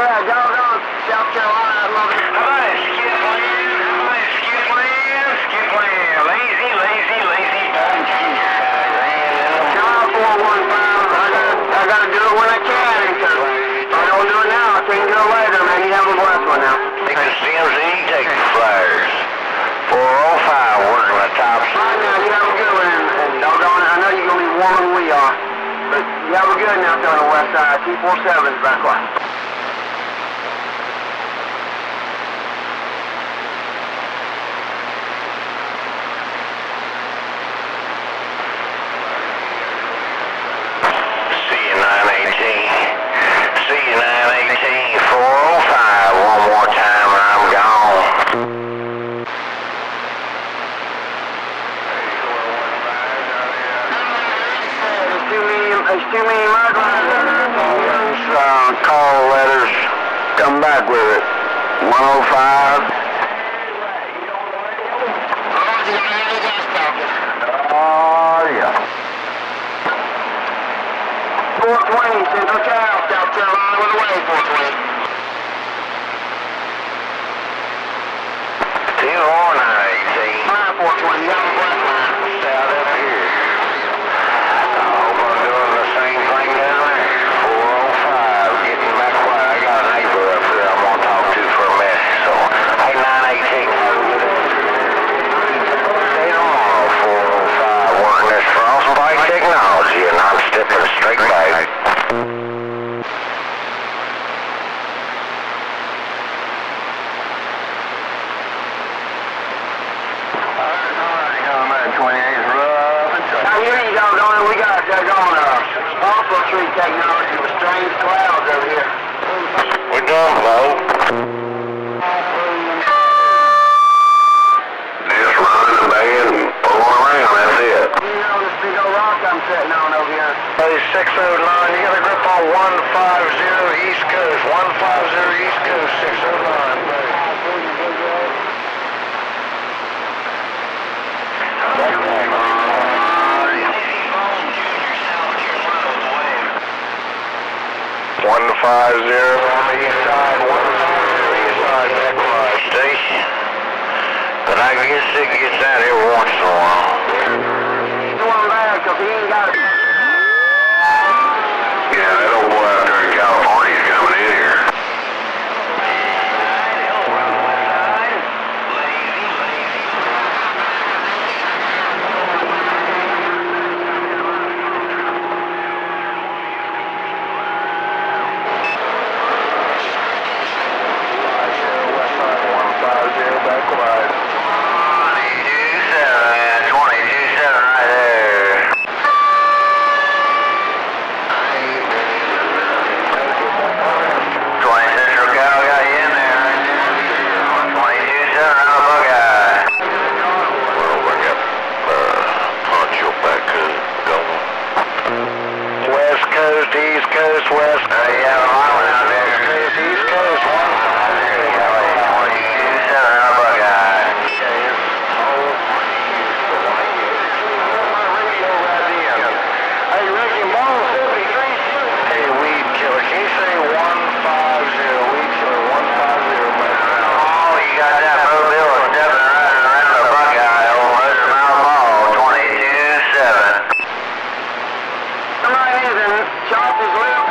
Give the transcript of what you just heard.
Yeah, doggone South Carolina, I love it. How about it, skip land? How about it, skip? Skip. Lazy, lazy, lazy. John 415, I gotta, I gotta do it when I can, because if I don't do it now, I can't do it later, man. You have a blessed one now. Take the CMZ, take the flyers. 405, working the top All right, now, you have a good one, and, and doggone it, I know you're gonna be warmer than we are, but you have a good one out on the west side. T47's back line. See you 918. See you 918. 405. One more time and I'm gone. There's too many, there's too many mud runners. Uh, call letters. Come back with it. 105. Oh, yeah. 420, Central Cal, South Carolina with a wave, 420. Two or 918. Line 420, you have a blessed one. Stay out up here. I hope I'm doing the same thing down there. 405. Getting back where I got a neighbor up here I'm going to talk to for a minute. So, hey, 918. Stay tomorrow, 405. Working this frostbite technology, and I'm stepping straight back. Now here you go, going, that going, uh, also tree technology with strange clouds over here. We're done, Bo. Just running the band and pulling around, that's it. You know this big old rock I'm sitting on over here. Hey, 609, you got a grip on 150 East Coast, 150 East Coast, 609. One five zero on the inside, side, one five zero east side, back right station. But I guess it gets out here One reason, Sharp has lived